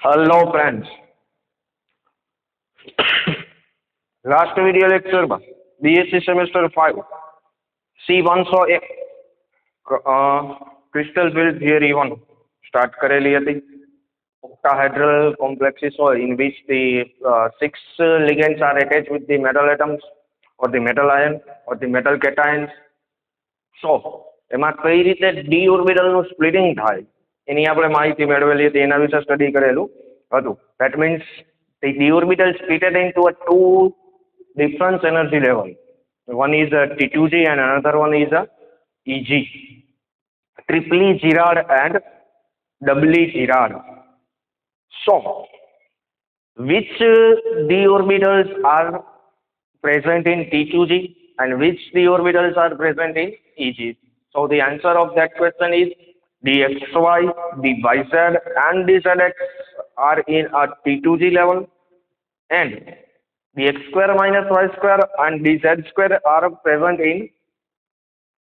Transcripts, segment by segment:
Hello friends last video લેક્ચરમાં BSc semester five C વનસો એક crystal field theory one start કરેલી હતી or in which the uh, six uh, ligands are attached with the metal atoms or the metal ion or the metal cations so એમાં કઈ રીતે D ઓર્બિટલનું splitting થાય એની આપણે માહિતી મેળવેલી હતી એના વિશે સ્ટડી કરેલું હતું that means the d orbital splitted into a two different energy level one is a t2g and another one is a eg triply girard and doubly girard so which uh, d orbitals are present in t2g and which d orbitals are present in eg so the answer of that question is dxy dyz and dzx are in a t2g level and the x square minus y square and dz square are present in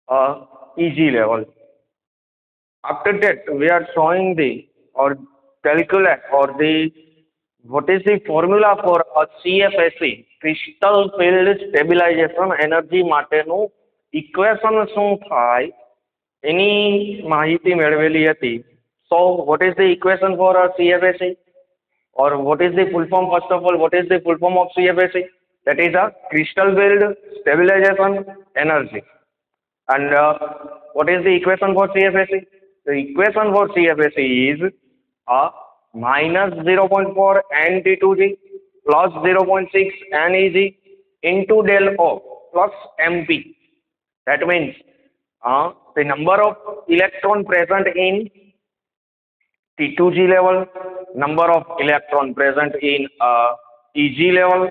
uh, eg level after that we are showing the or calculate or the what is the formula for a CFSE crystal field stabilization energy માટેનું equation શું થાય એની માહિતી મેળવેલી હતી so what is the equation for a CFSE or what is the full form first of all what is the full form of CFSE that is a crystal field stabilization energy and uh, what is the equation for CFSE the equation for CFSE is a minus 0.4 NT2G plus 0.6 NEG into del O plus MP. That means uh, the number of electron present in T2G level, number of electron present in uh, EG level.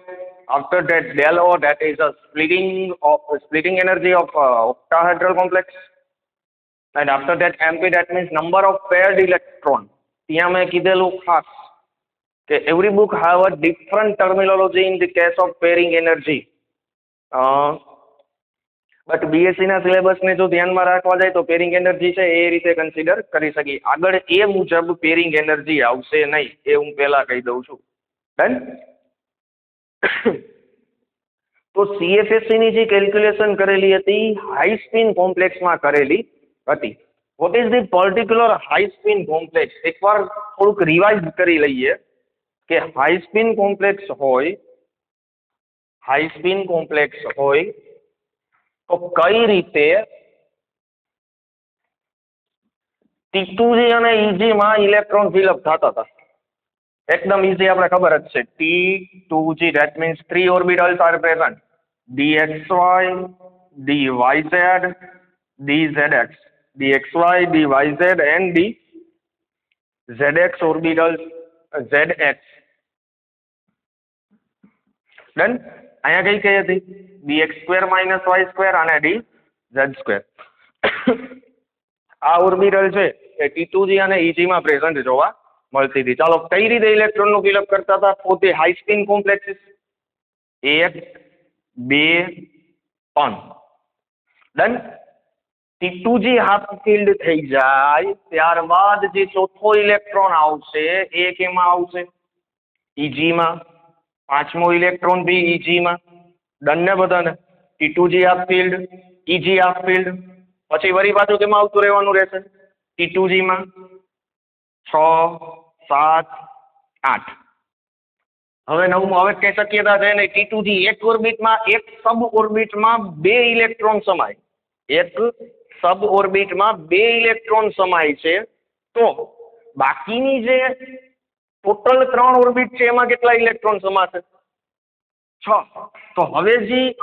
After that del O that is a splitting of splitting energy of uh, octahedral complex. And after that MP that means number of paired electron. ત્યાં મેં કીધેલું ખાસ કે every book have a different terminology in the case of pairing energy but બીએસસીના સિલેબસને જો ધ્યાનમાં રાખવા જાય તો પેરિંગ એનર્જી છે એ રીતે કન્સિડર કરી શકીએ. આગળ એ મુજબ પેરિંગ એનર્જી આવશે નહીં એ હું પહેલાં કહી દઉં છું. ડન તો સીએફએસસીની જે કેલ્ક્યુલેશન કરેલી હતી હાઈ સ્પીન કોમ્પ્લેક્સમાં કરેલી હતી. What is the particular high spin complex એકવાર થોડુંક રિવાઇઝ કરી લઈએ કે હાઈ સ્પીન કોમ્પ્લેક્સ હોય હાઈ સ્પીન કોમ્પ્લેક્સ હોય તો કઈ રીતે ટી અને ઈજીમાં ઇલેક્ટ્રોન ફિલઅપ થતા હતા એકદમ ઈઝી આપણે ખબર જ છે T two G that means three orbitals are present D X Y D Y Z D Z X the xy, the yz and the zx orbitals zx. Done? અહીંયા કઈ કઈ હતી? D X square minus Y square અને D Z square આ orbital છે, એ T two જી અને easy માં પ્રેઝન્ટ જોવા મળતી હતી. ચાલો, કઈ રીતે ઇલેક્ટ્રોનનું ફિલઅપ કરતા હતા? પોતે હાઈ સ્પિન કોમ્પ્લેક્સિસ એક બે ત્રણ ડન ટી હાફ ફિલ્ડ થઈ જાય. ત્યારબાદ જે ચોથો ઇલેક્ટ્રોન આવશે એ કેમાં આવશે. ઈજીમાં પાંચમો ઇલેક્ટ્રોન બી ઈજીમાં ડન બધાને G half filled E G half filled પછી વળી પાછું કેમાં આવતું રહેવાનું રહેશે? ઈ ટુ જીમાં છ, સાત, આઠ. હવે નવમું હવે કઈ શક્યતા છે નહીં. ટી એક ઓર્બિટમાં, એક સબ ઓર્બિટમાં બે ઇલેક્ટ્રોન સમાય. એક સબ ઓર્બિટમાં બે ઇલેક્ટ્રોન સમાય છે. તો બાકીની જે ટોટલ ત્રણ ઓર્બિટ છે, એમાં કેટલા ઇલેક્ટ્રોન સમાશે? છ. તો હવે જે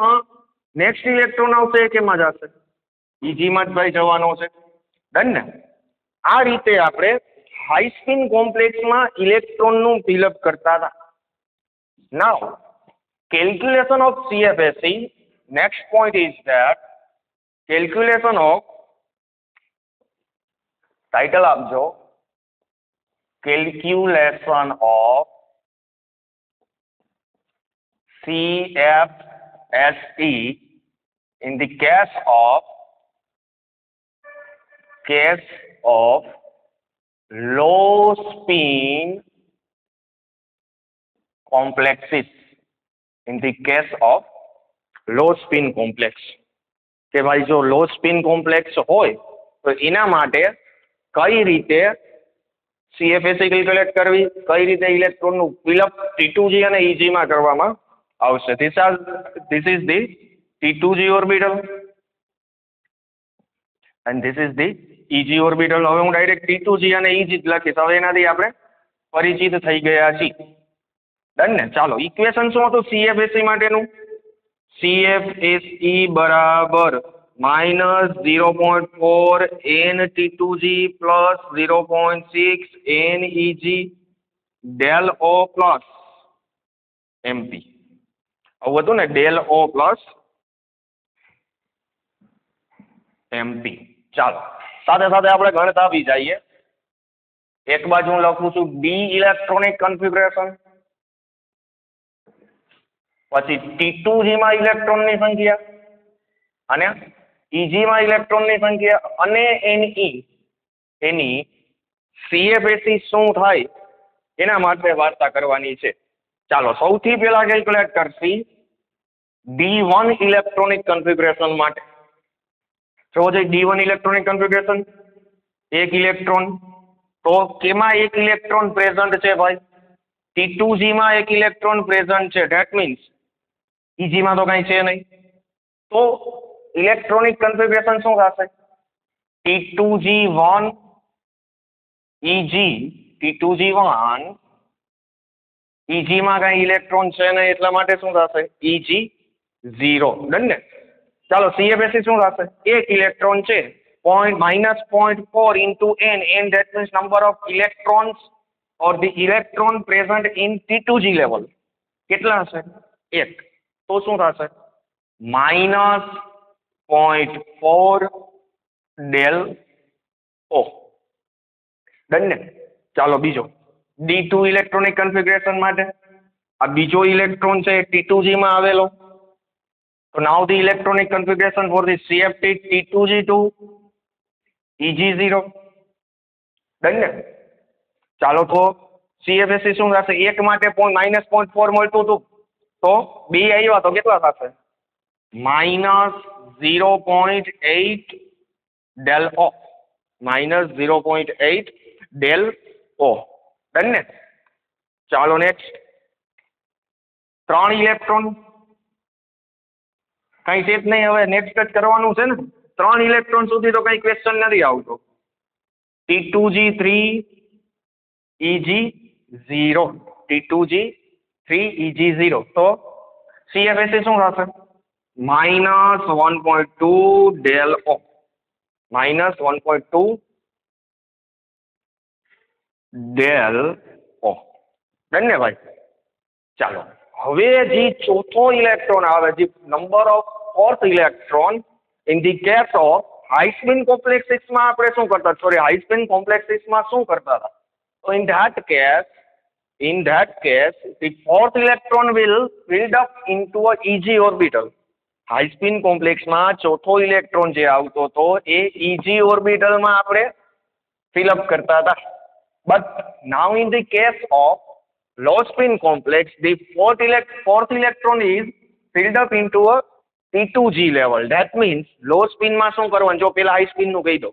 નેક્સ્ટ ઇલેક્ટ્રોન આવશે એ કેમાં જશે? ઈજીમાં જ ભાઈ જવાનો છે. ડન ને? આ રીતે આપણે હાઈ સ્પિન કોમ્પ્લેક્સમાં ઇલેક્ટ્રોનનું ફિલઅપ કરતા હતા. Now calculation of CFSE next point is that calculation of title આપજો. Calculation of CFSE in the case of case of low spin complexes in the case of low spin complex કે ભાઈ જો લો spin complex હોય તો એના માટે કઈ રીતે સીએફએસી કેલ્ક્યુલેટ કરવી, કઈ રીતે ઇલેક્ટ્રોનનું fill up T two G અને ઇજીમાં કરવામાં આવશે. This are this is the T two G orbital and this is the E G orbital હવે હું ડાયરેક્ટ ટી ટુ જી અને ઇજી જ લખીશ. હવે એનાથી આપણે પરિચિત થઈ ગયા છીએ. ડન ને? ચાલો ઇક્વેશન શું હતું સીએફએસી માટેનું? સીએફએસઈ બરાબર. Minus zero point four N T two G plus zero point six N E G del O plus M P આવું હતું ને ડેલ ઓ પ્લસ એમપી ચાલો સાથે સાથે આપણે ગણતા બી જઈએ એક બાજુ હું લખું છું ડી ઇલેક્ટ્રોનિક કન્ફિગ્રેશન પછી ટી ટુ જીમાં ઇલેક્ટ્રોનની સંખ્યા, અને ઇજીમાં ઇલેક્ટ્રોનની સંખ્યા અને એની એની સીએ સીએફએસી શું થાય? એના માટે વાર્તા કરવાની છે. ચાલો, સૌથી પહેલા કેલ્ક્યુલેટ કરશી ડી વન ઇલેક્ટ્રોનિક કન્ફિગ્યુરેશન માટે. જો છે ડી વન ઇલેક્ટ્રોનિક કન્ફિગ્યુરેશન એક ઇલેક્ટ્રોન તો કેમાં એક ઇલેક્ટ્રોન પ્રેઝન્ટ છે ભાઈ? ટી ટુ જીમાં એક ઇલેક્ટ્રોન પ્રેઝન્ટ છે. ધેટ મીન્સ ઇજીમાં તો કાંઈ છે નહીં. તો ઇલેક્ટ્રોનિક કન્ફિગ્રેશન શું થશે T two G one E G T two G one ઇજીમાં કાંઈ ઇલેક્ટ્રોન છે નહીં એટલા માટે શું થશે ઇજી ઝીરો ડન ને ચાલો સીએફએસી શું થશે એક ઇલેક્ટ્રોન છે point minus point four into n n that means number of electrons or the electron present in T2G level. કેટલા હશે એક તો શું થશે minus point four del O done ને ચાલો બીજો. ડી ટુ ઇલેક્ટ્રોનિક કન્ફિગ્રેશન માટે. આ બીજો ઇલેક્ટ્રોન છે ટી ટુ જીમાં આવેલો. તો now the electronic configuration for the CFT T two G two E G zero done ને ચાલો તો સીએફએસસી શું થશે? એક માટે પોઈન્ટ માઇનસ પોઈન્ટ ફોર મળતું હતું. તો બે આવ્યા તો કેટલા થશે? Minus zero point eight del O. Minus zero point eight del O. Done ને? ચાલો નેક્સ્ટ ત્રણ ઇલેક્ટ્રોન કઈ છે નહીં, હવે નેક્સ્ટ જ કરવાનું છે ને? ત્રણ ઇલેક્ટ્રોન સુધી તો કઈ ક્વેશ્ચન નથી આવતો. T two G three E G zero T two G three E G zero તો સીએફએસસી શું થશે? Minus one point two del O minus one point two del O done ને ભાઈ ચાલો હવે જે ચોથો ઇલેક્ટ્રોન આવે જે number of fourth electron in the case of high spin કોમ્પ્લેક્સિસમાં આપણે શું કરતા સોરી હાઈ સ્પિન કોમ્પ્લેક્સિસમાં શું કરતા હતા તો in that case in that case the fourth electron will build up into a E G orbital high spin કોમ્પ્લેક્સમાં ચોથો electron જે આવતો હતો એ ઇજી ઓર્બિટલમાં આપણે ફિલઅપ કરતા હતા. But now in the case of low spin complex, the fourth, elect fourth electron is filled up into a T2G level. That means low spin માં શું કરવાનું? જો પેલા હાઈ કહી દો.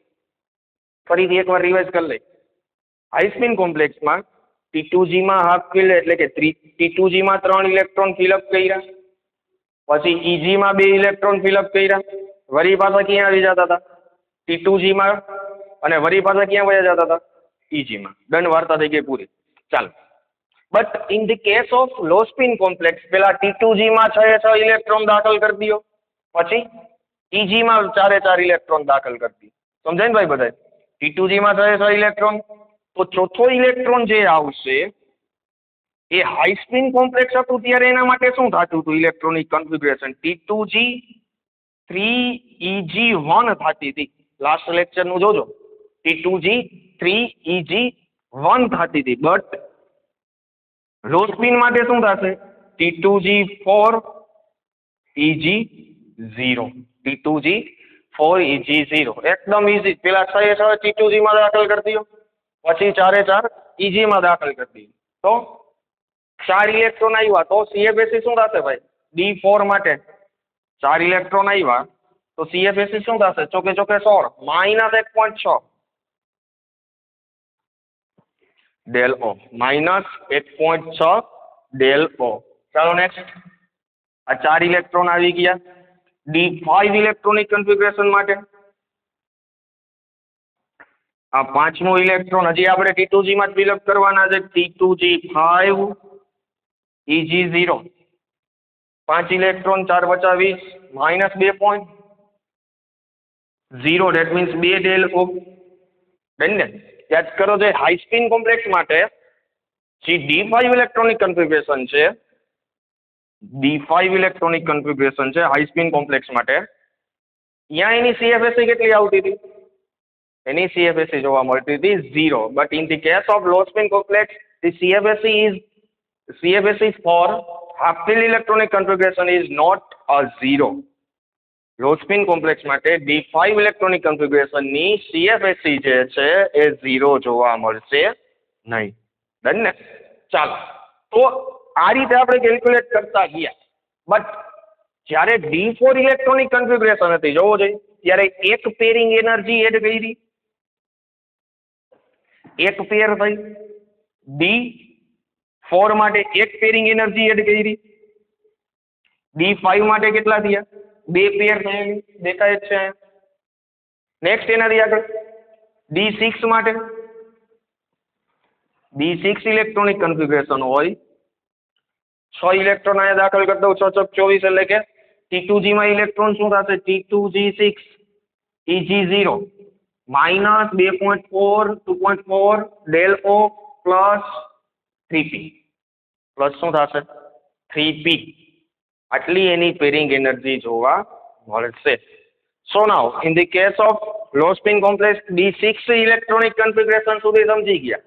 ફરીથી એકવાર રિવાઇઝ કરી લઈ હાઈ સ્પિન કોમ્પ્લેક્સમાં ટી ટુ જીમાં હાફ ફિલ્ડ એટલે કે ટી ટુ જીમાં ત્રણ ઇલેક્ટ્રોન ફિલઅપ કર્યા. પછી ઇજીમાં બે ઇલેક્ટ્રોન ફિલઅપ કર્યા. વરી પાછા ક્યાં આવી જતા હતા? ટી ટુ જીમાં. અને વરી પાછા ક્યાં વયા જતા હતા? ઇજીમાં ડન વાર્તા થઈ ગઈ પૂરી. ચાલો. But in the case of low spin complex પેલા ટી ટુ જીમાં છ છ ઇલેક્ટ્રોન દાખલ કરી દો પછી ઇજીમાં ચારે ચાર ઇલેક્ટ્રોન દાખલ કરી દો સમજાય ને ભાઈ બધા ટી ટુ જીમાં છ છ ઇલેક્ટ્રોન તો ચોથો ઇલેક્ટ્રોન જે આવશે એ હાઈ સ્પિન કોમ્પ્લેક્સ હતું ત્યારે એના માટે શું થતું હતું? Electronic configuration T two G three E G one થતી હતી. લાસ્ટ લેક્ચરનું જોજો. T two G three E G one થતી હતી. બટ લો સ્પિન માટે શું થશે? T two G four E G zero T two G four E G zero એકદમ ઇઝી પેલા છ એ છ ટી ટુ જીમાં દાખલ કરી દો. પછી ચારે ચાર ઇજીમાં દાખલ કરી દો. તો ચાર ઇલેક્ટ્રોન આવ્યા. તો સીએફએસી શું થશે ભાઈ? ડી ફોર માટે. ચાર ઇલેક્ટ્રોન આવ્યા. તો સીએફએસી શું થશે? ચોકે ચોકે સોળ માઇનસ એક પોઈન્ટ છ. ડેલ ઓ માઇનસ એક પોઈન્ટ છ ડેલ ઓ ચાલો નેક્સ્ટ આ ચાર ઇલેક્ટ્રોન આવી ગયા. ડી ફાઇવ ઇલેક્ટ્રોનિક કન્ફિગ્રેશન માટે. આ પાંચમું ઇલેક્ટ્રોન હજી આપણે ટી ટુ જીમાં જ ફિલઅપ કરવાના છે. T two g five e g zero પાંચ ઇલેક્ટ્રોન ચાર પચાસ વીસ, માઇનસ બે પોઈન્ટ ઝીરો ડેટ મીન્સ બે ડેલ ઓ ડન ને, યાદ કરો જે હાઈ સ્પિન કોમ્પ્લેક્સ માટે જે ડી ફાઇવ ઇલેક્ટ્રોનિક કન્ફિગ્રેશન છે ડી ફાઇવ ઇલેક્ટ્રોનિક કન્ફિગ્રેશન છે હાઈ સ્પિન કોમ્પ્લેક્સ માટે ત્યાં એની સીએફએસસી કેટલી આવતી હતી? એની સીએફએસસી જોવા મળતી હતી zero but in the case of low spin complex the CFSE is CFSE for half fill electronic configuration is not a zero. Low spin complex માટે ડી ફાઇવ ઇલેક્ટ્રોનિક કન્ફિગ્રેશનની સીએફએસસી જે છે એ ઝીરો જોવા મળશે નહીં. ડન ને? ચાલો. તો આ રીતે આપણે કેલ્ક્યુલેટ કરતા ગયા. બટ જ્યારે ડી ફોર ઇલેક્ટ્રોનિક કન્ફિગ્રેશન હતી, જોવો જોઈએ. ત્યારે એક પેરિંગ એનર્જી એડ કરી. એક પેર થઈ. ડી ફોર માટે એક પેરિંગ એનર્જી એડ કરી. ડી ફાઇવ માટે કેટલા થયા? બે પેર થયેલી દેખાય જ છે. નેક્સ્ટ એનાથી આગળ. ડી સિક્સ માટે. ડી સિક્સ ઇલેક્ટ્રોનિક કન્ફિગ્રેશન હોય. છ ઇલેક્ટ્રોન અહીંયા દાખલ કરી દઉં. છ છ ચોવીસ એટલે કે ટી ટુ જીમાં ઇલેક્ટ્રોન શું થશે? T two G six E G zero minus બે point four two point four del O plus three P plus શું થશે? Three P. આટલી એની પેરિંગ એનર્જી જોવા મળશે. So now in the case of low spin complex D six electronic configuration સુધી સમજી ગયા.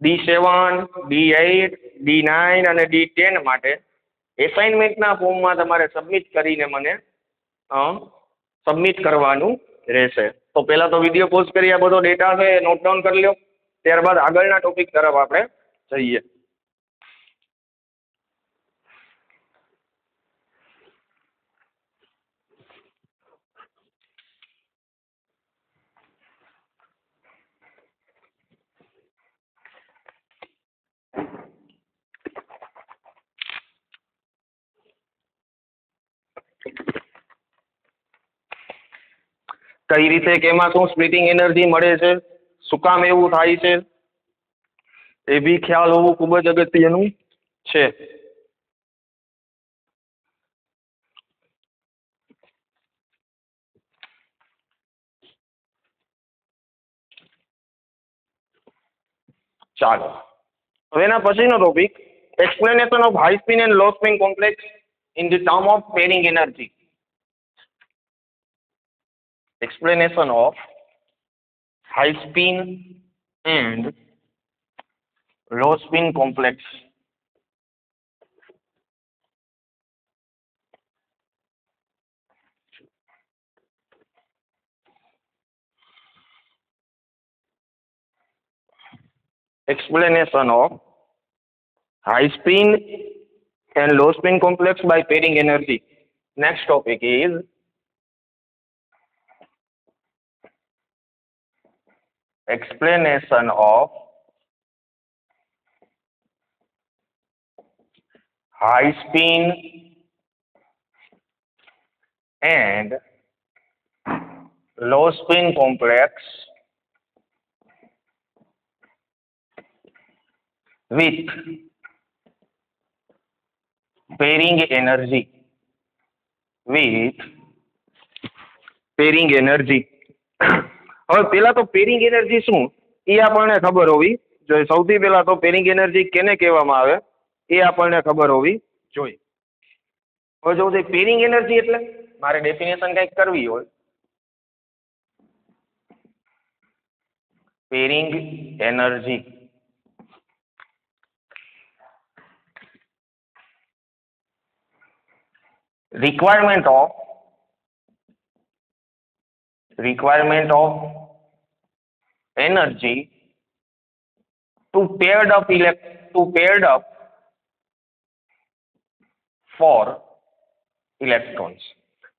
D seven D eight D nine અને ડી ટેન માટે એસાઇનમેન્ટના ફોર્મમાં તમારે સબમિટ કરીને મને સબમિટ કરવાનું રહેશે. તો પહેલાં તો વીડિયો પોઝ કરી, આ બધો ડેટા છે નોટ ડાઉન કરી લો ત્યારબાદ આગળના ટોપિક તરફ આપણે જઈએ. કઈ રીતે કેમાં શું સ્પ્લિટિંગ એનર્જી મળે છે? શું કામ એવું થાય છે? એ બી ખ્યાલ હોવું ખૂબ જ અગત્યનું છે. ચાલો. હવે એના પછીનો topic explanation of high spin and low spin complex in the term of pairing energy. Explanation of high spin and low spin complex. Explanation of high spin and low spin complex by pairing energy. Next topic is explanation of high spin and low spin complex with pairing energy with pairing energy. હવે પેલા તો pairing energy શું? એ આપણને ખબર હોવી જોઈએ. સૌથી પહેલા તો પેરિંગ એનર્જી કેને કહેવામાં આવે? એ આપણને ખબર હોવી જોઈએ. હવે જો તે પેરિંગ એનર્જી એટલે? મારે ડેફિનેશન કંઈક કરવી હોય. Pairing energy requirement of requirement of energy to paired up elect to paired up for electrons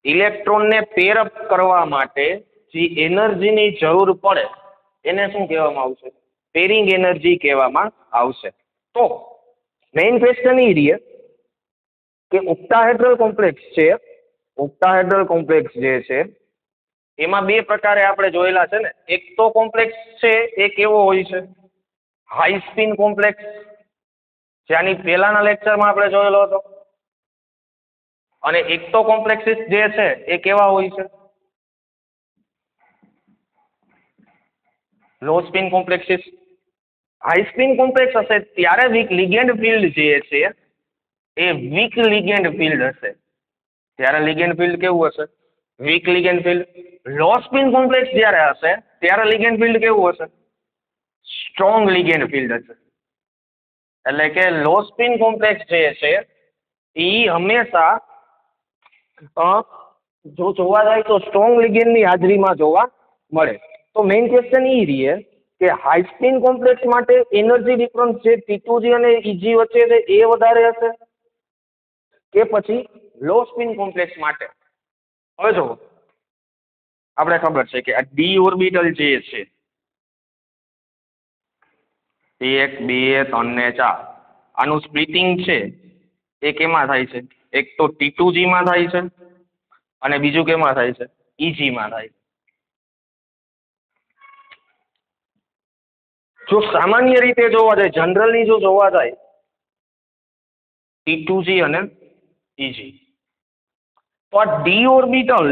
ઇલેક્ટ્રોનને પેર અપ કરવા માટે જે એનર્જીની જરૂર પડે, એને શું કહેવામાં આવશે? પેરિંગ એનર્જી કહેવામાં આવશે. તો મેઇન ક્વેશ્ચન એ રહે કે ઓક્ટાહેડ્રલ કોમ્પ્લેક્સ છે ઓક્ટાહેડ્રલ કોમ્પ્લેક્સ જે છે, એમાં બે પ્રકારે આપણે જોયેલા છે ને. એક તો કોમ્પ્લેક્સ છે એ કેવો હોય છે. હાઈ સ્પિન કોમ્પ્લેક્સ, જેની પહેલાના લેક્ચરમાં આપણે જોયેલો હતો. અને એક તો કોમ્પ્લેક્સિસ જે છે એ કેવા હોય છે. Low spin complexes. High spin complex હશે ત્યારે વીક લિગેન્ડ ફિલ્ડ જે છે એ વીક લિગેન્ડ ફિલ્ડ હશે. ત્યારે લિગેન્ડ ફિલ્ડ કેવું હશે? Weak ligand field low spin complex જ્યારે હશે, ત્યારે લિગેન્ડ ફિલ્ડ કેવું હશે? સ્ટ્રોંગ લિગેન્ડ ફિલ્ડ હશે. એટલે કે લો સ્પિન કોમ્પ્લેક્સ જે છે, એ હંમેશા જો જોવા જાય તો સ્ટ્રોંગ લિગેન્ડની હાજરીમાં જોવા મળે. તો મેઇન ક્વેશ્ચન એ રહીએ કે હાઈ સ્પિન કોમ્પ્લેક્સ માટે એનર્જી ડિફરન્સ જે ટી અને ઈજી વચ્ચે છે, એ વધારે હશે? કે પછી લો સ્પિન કોમ્પ્લેક્સ માટે. હવે જુઓ. આપણે ખબર છે કે આ ડી ઓર્બિટલ જે છે એક, બે, ત્રણ ને ચાર. આનું સ્પ્લિટિંગ છે, એ કેમાં થાય છે? એક તો ટી ટુ જીમાં થાય છે અને બીજું કેમાં થાય છે? ઈજીમાં થાય છે. જો સામાન્ય રીતે જોવા જાય જનરલની જો જોવા જાય ટી ટુ જી અને તો આ ડી ઓર્બિટલ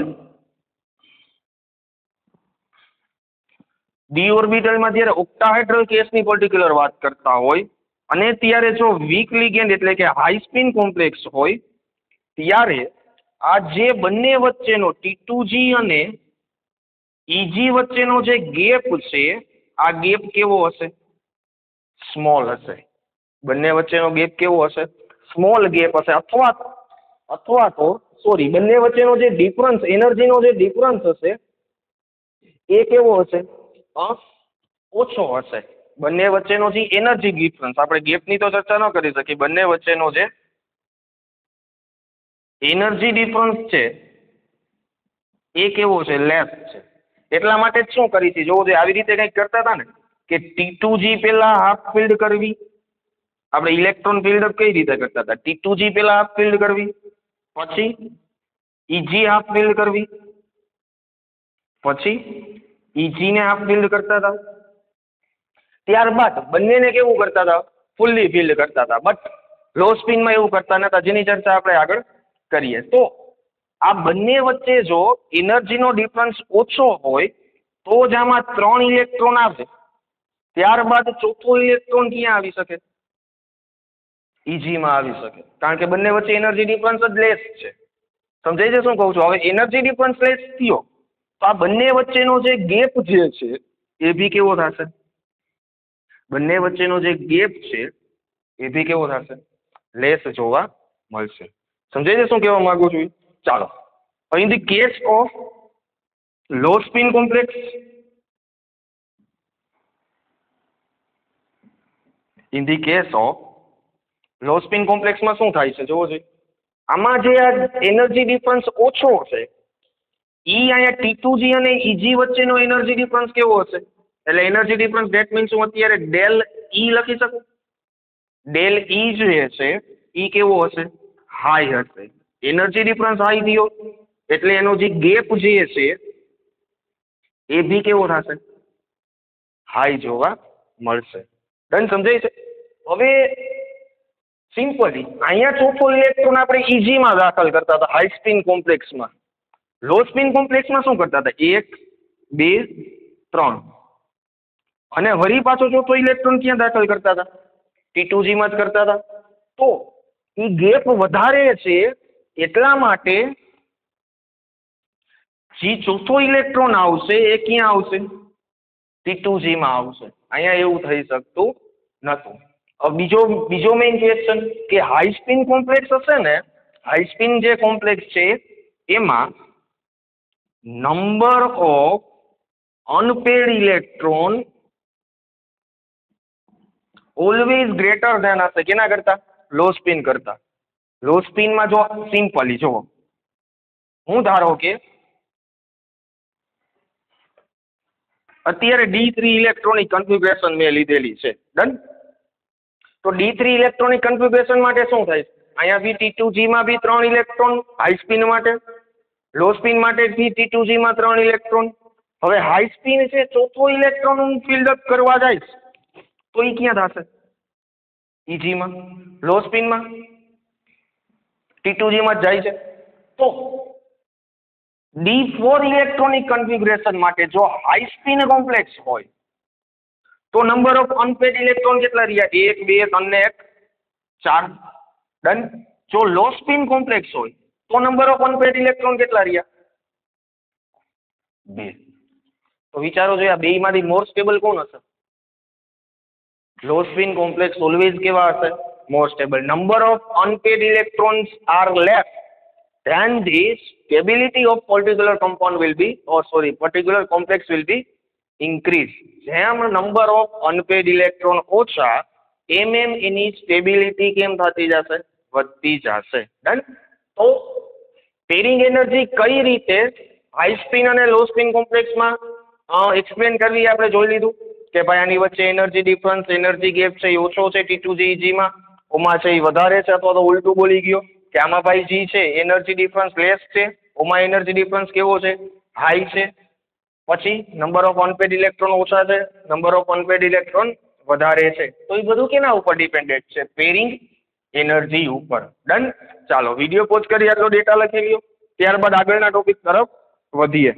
ડી ઓર્બિટલમાં જ્યારે ઓક્ટાહેડ્રલ કેસની પર્ટિક્યુલર વાત કરતા હોય, અને ત્યારે જો વીક લિગેન્ડ એટલે કે હાઈ સ્પિન કોમ્પ્લેક્સ હોય, ત્યારે આ જે બંને વચ્ચેનો ટી અને ઈજી વચ્ચેનો જે ગેપ છે, આ ગેપ કેવો હશે? સ્મોલ હશે. બંને વચ્ચેનો ગેપ કેવો હશે? સ્મોલ ગેપ હશે. અથવા અથવા તો સોરી બંને વચ્ચેનો જે ડિફરન્સ એનર્જીનો જે ડિફરન્સ હશે, એ કેવો હશે? ઓછો હશે. બંને વચ્ચેનો જે એનર્જી ડિફરન્સ આપણે ગેપની તો ચર્ચા ન કરી શકીએ, બંને વચ્ચેનો જે એનર્જી ડિફરન્સ છે, એ કેવો છે? લેસ છે. એટલા માટે જ શું કરી હતી? જોવો જોઈએ આવી રીતે કંઈક કરતા હતા ને, કે ટી ટુ જી પહેલા હાફ ફિલ્ડ કરવી. આપણે ઇલેક્ટ્રોન ફિલ્ડ કઈ રીતે કરતા હતા? ટી ટુ જી પહેલા હાફ ફિલ્ડ કરવી. પછી ઈજી હાફ ફિલ્ડ કરવી. પછી ઈજીને હાફ ફિલ્ડ કરતા હતા. ત્યારબાદ બંનેને કેવું કરતા હતા? ફૂલ્લી ફિલ્ડ કરતા હતા. બટ લો સ્પિનમાં એવું કરતા નતા. જેની ચર્ચા આપણે આગળ કરીએ. તો આ બંને વચ્ચે જો એનર્જીનો ડિફરન્સ ઓછો હોય, તો જ આમાં ત્રણ ઇલેક્ટ્રોન આવે. ત્યારબાદ ચોથો ઇલેક્ટ્રોન ક્યાં આવી શકે? ઈજીમાં આવી શકે. કારણ કે બંને વચ્ચે એનર્જી ડિફરન્સ જ લેસ છે. સમજાય છે શું કહું છું? હવે એનર્જી ડિફરન્સ લેસ થયો, તો આ બંને વચ્ચેનો જે ગેપ જે છે, એ બી કેવો થશે? બંને વચ્ચેનો જે ગેપ છે, એ બી કેવો થશે? લેસ જોવા મળશે. સમજાય છે શું કહેવા માંગુ છું? ચાલો. in the case of low spin complex. In the case of spin complex શું થાય છે? જોવો જોઈએ આમાં જે આ એનર્જી ડિફરન્સ ઓછો હશે, ઈ અહીંયા ટી ટુ જી અને ઈજી વચ્ચેનો એનર્જી ડિફરન્સ કેવો હશે? એટલે એનર્જી ડિફરન્સ ડેટ મીન્સ હું અત્યારે ડેલ ઈ લખી શકું? ડેલ ઈ જે છે ઈ કેવો હશે? હાઈ હશે. એનર્જી ડિફરન્સ હાઈ થયો, એટલે એનો જે ગેપ જે છે, એ બી કેવો થશે? હાઈ જોવા મળશે. ડન સમજાય છે? હવે સિમ્પલી અહીંયા ચોથો ઇલેક્ટ્રોન આપણે ઈજીમાં દાખલ કરતા હતા હાઈ સ્પિન કોમ્પ્લેક્સમાં લો સ્પિન કોમ્પ્લેક્સમાં શું કરતા હતા? એક, બે, ત્રણ. અને વળી પાછો ચોથો ઇલેક્ટ્રોન ક્યાં દાખલ કરતા હતા? ટી ટુ જીમાં જ કરતા હતા. તો એ ગેપ વધારે છે એટલા માટે જે ચોથો ઇલેક્ટ્રોન આવશે, એ ક્યાં આવશે? ટી ટુ જીમાં આવશે. અહીંયા એવું થઈ શકતું નહોતું બીજો બીજો મેઇન ક્વેશ્ચન કે હાઈ સ્પિન કોમ્પ્લેક્સ હશે ને હાઈ સ્પિન જે કોમ્પ્લેક્સ છે, એમાં number of unpaired electron always greater than હશે. કેના કરતા? લો સ્પિન કરતા. લો સ્પિનમાં જો સિમ્પલી જુઓ. હું ધારો કે અત્યારે ડી થ્રી ઇલેક્ટ્રોનિક કન્ફિગ્રેશન મેં લીધેલી છે. ડન તો ડી થ્રી ઇલેક્ટ્રોનિક કન્ફિગ્રેશન માટે શું થાય અહીંયા બી ટી ટુ જીમાં બી ત્રણ ઇલેક્ટ્રોન હાઈ સ્પીન માટે. લો સ્પીન માટે બી ટી ટુ જીમાં ત્રણ ઇલેક્ટ્રોન હવે હાઈ સ્પીન છે, ચોથો ઇલેક્ટ્રોન હું ફિલ્ડઅપ કરવા જઈશ તો એ ક્યાં થશે? ઇજીમાં લો સ્પીનમાં ટી ટુ જીમાં જાય છે. તો ડી ફોર ઇલેક્ટ્રોનિક કન્ફિગ્રેશન માટે જો હાઈ સ્પીન કોમ્પ્લેક્સ હોય તો નંબર ઓફ અનપેડ ઇલેક્ટ્રોન કેટલા રહ્યા એક બે ત્રણ ને એક ચાર ડન જો લો સ્પિન કોમ્પ્લેક્સ હોય તો નંબર ઓફ અનપેડ ઇલેક્ટ્રોન કેટલા રહ્યા બે તો વિચારો જોઈએ આ બેયમાંથી મોર સ્ટેબલ કોણ હશે લો સ્પિન કોમ્પ્લેક્સ ઓલવેઝ કેવા હશે more stable number of unpaired electrons are left then the stability of particular compound will be, or sorry, particular complex will be increase. જેમ નંબર ઓફ અનપેડ ઇલેક્ટ્રોન ઓછા એમ એમ એની stability કેમ થતી જશે? વધતી જશે. ડન તો પેરિંગ એનર્જી કઈ રીતે? હાઈ સ્પિન અને લો સ્પિન કોમ્પ્લેક્સમાં એક્સપ્લેન કરવી આપણે જોઈ લીધું કે ભાઈ આની વચ્ચે એનર્જી ડિફરન્સ એનર્જી ગેપ છે, એ ઓછો છે ટી ટુ જી ઓમાં છે એ વધારે છે અથવા તો ઉલટું બોલી ગયો કે આમાં ભાઈ જી છે એનર્જી ડિફરન્સ લેસ છે, ઓમાં એનર્જી ડિફરન્સ કેવો છે? હાઈ છે. પછી નંબર ઓફ અનપેડ ઇલેક્ટ્રોન ઓછા છે નંબર ઓફ અનપેડ ઇલેક્ટ્રોન વધારે છે. તો એ બધું કેના ઉપર ડિપેન્ડેન્ટ છે? પેરિંગ એનર્જી ઉપર. ડન ચાલો વીડિયો પોઝ કરી આટલો ડેટા લખી લ્યો. ત્યારબાદ આગળના ટોપિક તરફ વધીએ.